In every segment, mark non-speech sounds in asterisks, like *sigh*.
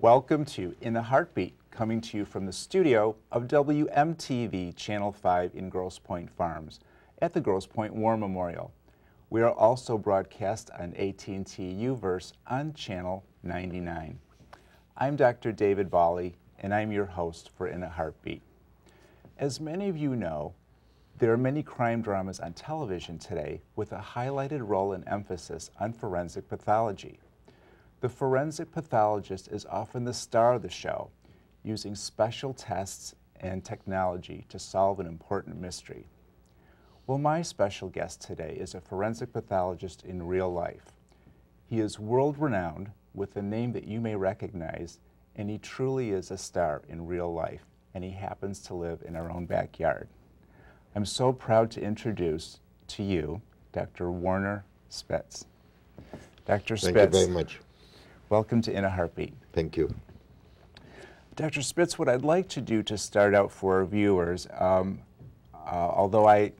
Welcome to In a Heartbeat, coming to you from the studio of WMTV Channel 5 in Grosse Pointe Farms at the Grosse Pointe War Memorial. We are also broadcast on AT&T UVerse on Channel 99. I'm Dr. David Balle, and I'm your host for In a Heartbeat. As many of you know, there are many crime dramas on television today with a highlighted role and emphasis on forensic pathology. The forensic pathologist is often the star of the show, using special tests and technology to solve an important mystery. Well, my special guest today is a forensic pathologist in real life. He is world-renowned with a name that you may recognize, and he truly is a star in real life, and he happens to live in our own backyard. I'm so proud to introduce to you Dr. Werner Spitz. Dr. Spitz. Thank you very much. Welcome to In a Heartbeat. Thank you. Dr. Spitz, what I'd like to do to start out for our viewers, um, uh, although I,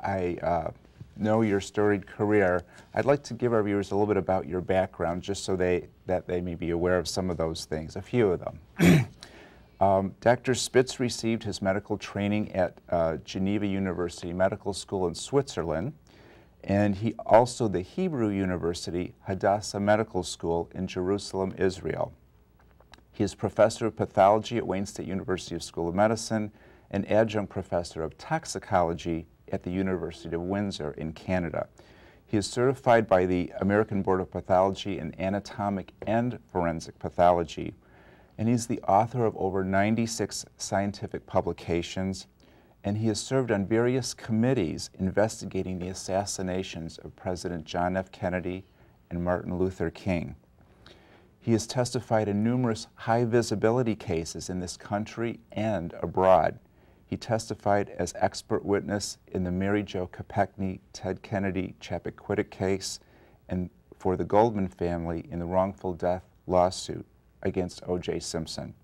I uh, know your storied career, I'd like to give our viewers a little bit about your background just so they, that they may be aware of some of those things, a few of them. *clears throat* um, Dr. Spitz received his medical training at uh, Geneva University Medical School in Switzerland, and he also the Hebrew University Hadassah Medical School in Jerusalem, Israel. He is professor of pathology at Wayne State University School of Medicine and adjunct professor of toxicology at the University of Windsor in Canada. He is certified by the American Board of Pathology in anatomic and forensic pathology, and he's the author of over 96 scientific publications, and he has served on various committees investigating the assassinations of President John F. Kennedy and Martin Luther King. He has testified in numerous high visibility cases in this country and abroad. He testified as expert witness in the Mary Jo Kopechne Ted Kennedy Chappaquiddick case and for the Goldman family in the wrongful death lawsuit against O.J. Simpson.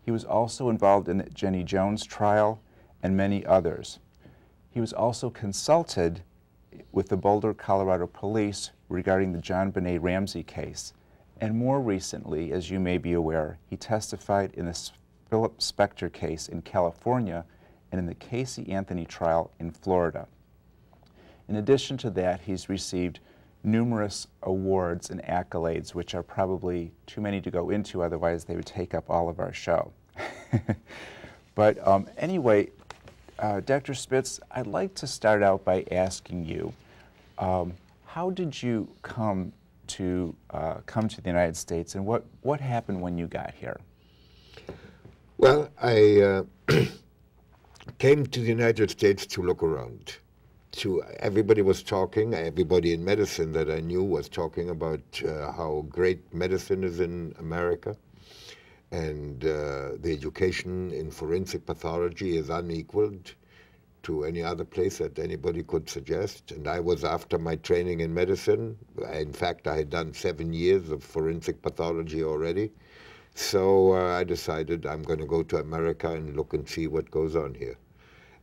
He was also involved in the Jenny Jones trial and many others. He was also consulted with the Boulder, Colorado police regarding the JonBenét Ramsey case. And more recently, as you may be aware, he testified in the Philip Spector case in California and in the Casey Anthony trial in Florida. In addition to that, he's received numerous awards and accolades, which are probably too many to go into, otherwise they would take up all of our show. *laughs* but um, anyway, uh, Dr. Spitz, I'd like to start out by asking you, um, how did you come to uh, come to the United States, and what, what happened when you got here? Well, I uh, *clears throat* came to the United States to look around. To everybody was talking. Everybody in medicine that I knew was talking about uh, how great medicine is in America, and uh, the education in forensic pathology is unequaled to any other place that anybody could suggest. And I was after my training in medicine. In fact, I had done seven years of forensic pathology already. So uh, I decided I'm going to go to America and look and see what goes on here.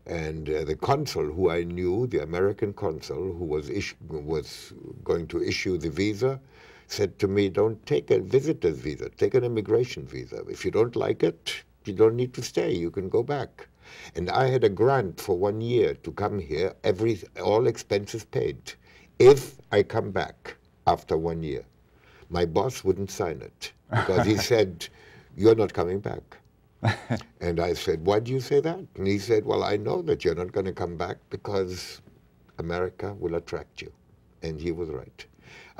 And uh, the consul, who I knew, the American consul, who was, was going to issue the visa, said to me, don't take a visitor's visa, take an immigration visa. If you don't like it, you don't need to stay, you can go back. And I had a grant for one year to come here, every all expenses paid, if I come back after one year. My boss wouldn't sign it because he *laughs* said, you're not coming back. *laughs* and I said, why do you say that? And he said, well, I know that you're not going to come back because America will attract you. And he was right.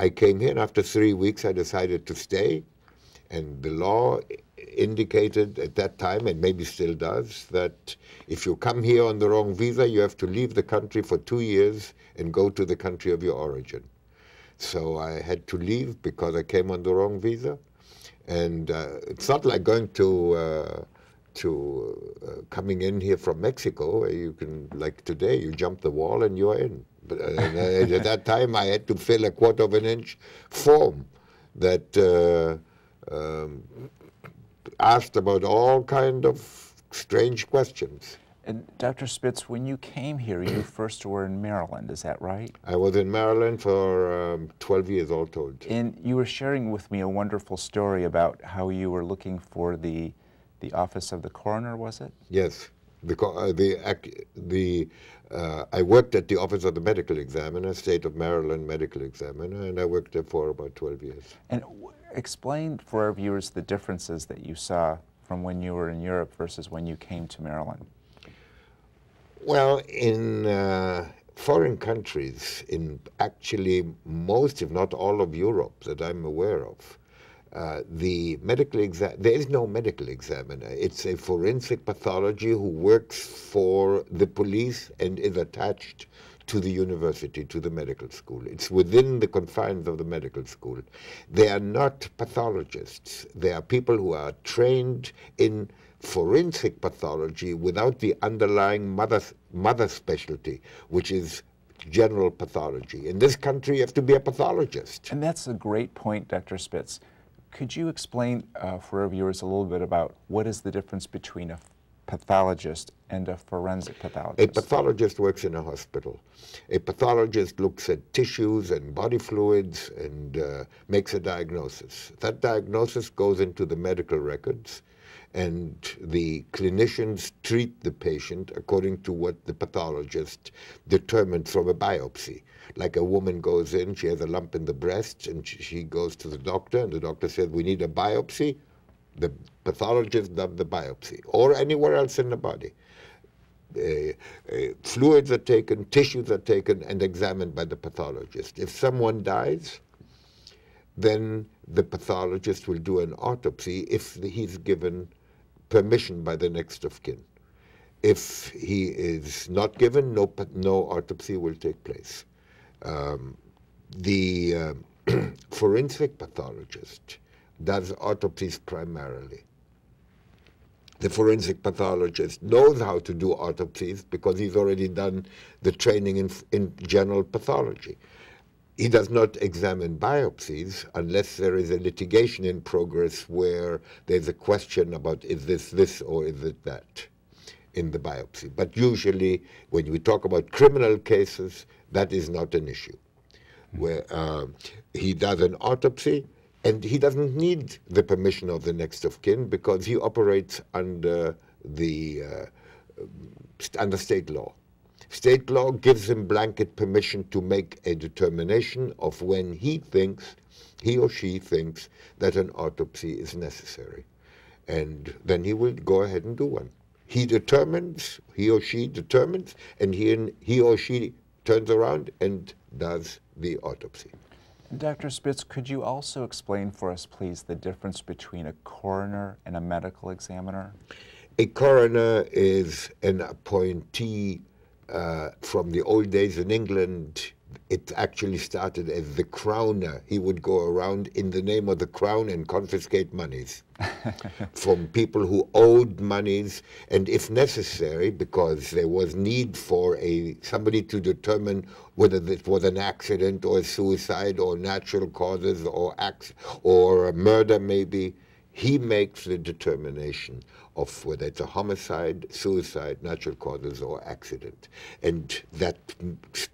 I came here, and after three weeks, I decided to stay. And the law indicated at that time, and maybe still does, that if you come here on the wrong visa, you have to leave the country for two years and go to the country of your origin. So I had to leave because I came on the wrong visa. And uh, it's not like going to uh, to uh, coming in here from Mexico. You can, like today, you jump the wall and you're in. But uh, at that time, I had to fill a quarter of an inch form that uh, um, asked about all kind of strange questions. And Dr. Spitz, when you came here, you *clears throat* first were in Maryland, is that right? I was in Maryland for um, 12 years all told. And you were sharing with me a wonderful story about how you were looking for the, the office of the coroner, was it? Yes. The, uh, the, the, uh, I worked at the Office of the Medical Examiner, State of Maryland Medical Examiner, and I worked there for about 12 years. And explain for our viewers the differences that you saw from when you were in Europe versus when you came to Maryland. Well, in uh, foreign countries, in actually most, if not all of Europe that I'm aware of, uh, the medical exam there is no medical examiner. It's a forensic pathology who works for the police and is attached to the university, to the medical school. It's within the confines of the medical school. They are not pathologists. They are people who are trained in forensic pathology without the underlying mother, mother specialty, which is general pathology. In this country, you have to be a pathologist. And that's a great point, Dr. Spitz. Could you explain uh, for our viewers a little bit about what is the difference between a pathologist and a forensic pathologist? A pathologist works in a hospital. A pathologist looks at tissues and body fluids and uh, makes a diagnosis. That diagnosis goes into the medical records and the clinicians treat the patient according to what the pathologist determined from a biopsy. Like a woman goes in, she has a lump in the breast, and she goes to the doctor, and the doctor says, We need a biopsy. The pathologist does the biopsy, or anywhere else in the body. Uh, uh, fluids are taken, tissues are taken, and examined by the pathologist. If someone dies, then the pathologist will do an autopsy if he's given permission by the next of kin. If he is not given, no, no autopsy will take place. Um, the uh, *clears throat* forensic pathologist does autopsies primarily. The forensic pathologist knows how to do autopsies because he's already done the training in, in general pathology. He does not examine biopsies unless there is a litigation in progress where there's a question about is this this or is it that in the biopsy. But usually, when we talk about criminal cases, that is not an issue. Where uh, he does an autopsy, and he doesn't need the permission of the next of kin because he operates under the uh, under state law. State law gives him blanket permission to make a determination of when he thinks, he or she thinks, that an autopsy is necessary. And then he will go ahead and do one. He determines, he or she determines, and he, and he or she turns around and does the autopsy. Dr. Spitz, could you also explain for us, please, the difference between a coroner and a medical examiner? A coroner is an appointee uh, from the old days in England, it actually started as the crowner. He would go around in the name of the crown and confiscate monies *laughs* from people who owed monies, and if necessary, because there was need for a somebody to determine whether it was an accident or suicide or natural causes or acts or murder, maybe he makes the determination of whether it's a homicide, suicide, natural causes, or accident. And that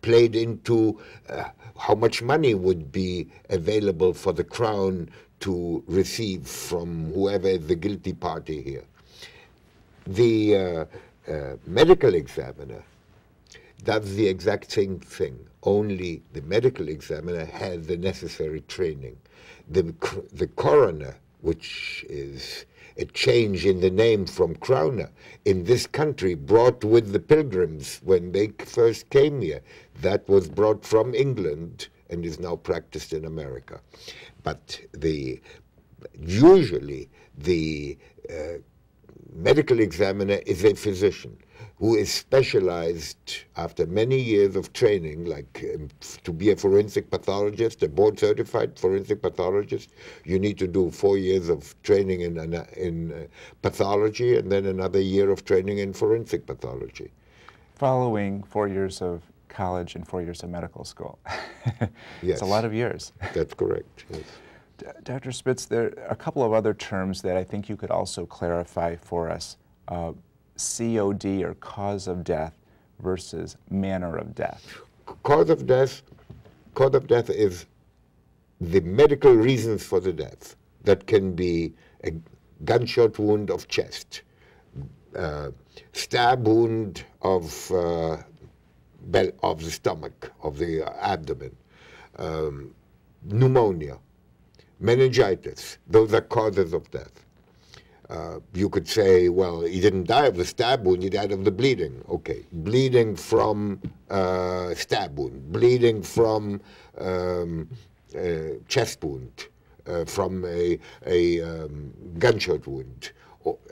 played into uh, how much money would be available for the Crown to receive from whoever is the guilty party here. The uh, uh, medical examiner does the exact same thing, only the medical examiner has the necessary training. The, the coroner which is a change in the name from Crowner in this country brought with the pilgrims when they first came here. That was brought from England and is now practiced in America. But the usually the uh, medical examiner is a physician who is specialized after many years of training, like um, to be a forensic pathologist, a board certified forensic pathologist, you need to do four years of training in, in uh, pathology and then another year of training in forensic pathology. Following four years of college and four years of medical school. yes. *laughs* It's a lot of years. That's correct, yes. Dr. Spitz, there are a couple of other terms that I think you could also clarify for us. Uh, COD or cause of death versus manner of death? Cause of death, cause of death is the medical reasons for the death. That can be a gunshot wound of chest, uh, stab wound of uh, of the stomach, of the abdomen, um, pneumonia, meningitis. Those are causes of death. Uh, you could say, well, he didn't die of the stab wound, he died of the bleeding. Okay, bleeding from uh, stab wound, bleeding from um, uh, chest wound, uh, from a, a um, gunshot wound,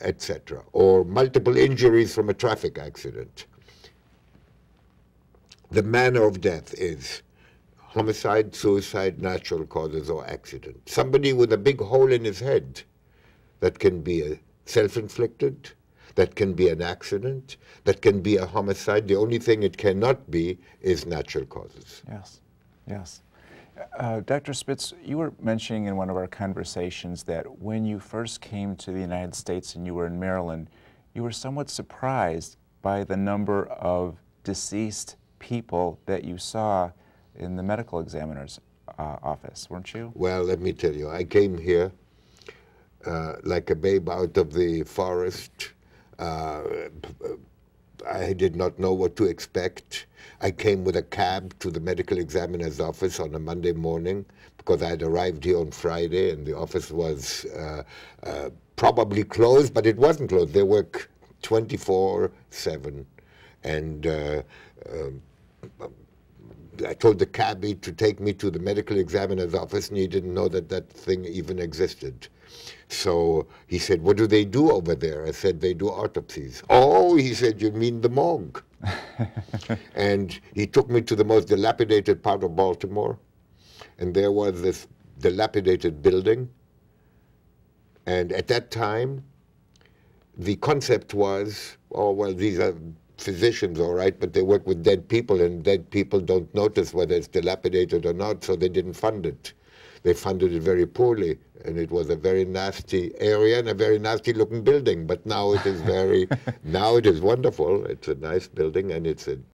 etc., or multiple injuries from a traffic accident. The manner of death is homicide, suicide, natural causes, or accident. Somebody with a big hole in his head that can be self-inflicted, that can be an accident, that can be a homicide. The only thing it cannot be is natural causes. Yes, yes. Uh, Dr. Spitz, you were mentioning in one of our conversations that when you first came to the United States and you were in Maryland, you were somewhat surprised by the number of deceased people that you saw in the medical examiner's uh, office, weren't you? Well, let me tell you, I came here uh, like a babe out of the forest. Uh, I did not know what to expect. I came with a cab to the medical examiner's office on a Monday morning because I had arrived here on Friday and the office was uh, uh, probably closed, but it wasn't closed. They work 24 7. And uh, um, I told the cabbie to take me to the medical examiner's office, and he didn't know that that thing even existed. So he said, What do they do over there? I said, They do autopsies. Oh, he said, You mean the morgue? *laughs* and he took me to the most dilapidated part of Baltimore, and there was this dilapidated building. And at that time, the concept was, oh, well, these are physicians, all right, but they work with dead people, and dead people don't notice whether it's dilapidated or not, so they didn't fund it. They funded it very poorly, and it was a very nasty area and a very nasty looking building. But now it is very, *laughs* now it is wonderful. It's a nice building, and it's a